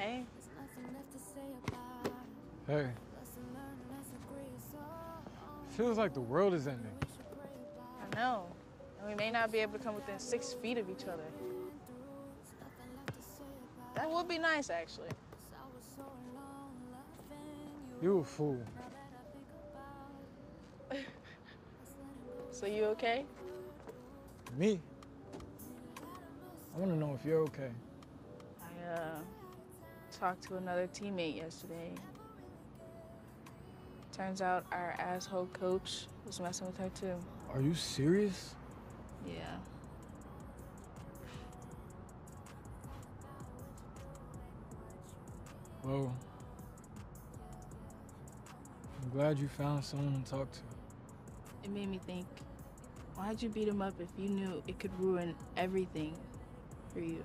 Hey. Hey. Feels like the world is ending. I know. And we may not be able to come within six feet of each other. That would be nice, actually. You a fool. So you okay? Me? I want to know if you're okay. I uh, talked to another teammate yesterday. Turns out our asshole coach was messing with her too. Are you serious? Yeah. Well, I'm glad you found someone to talk to. It made me think, why'd you beat him up if you knew it could ruin everything for you?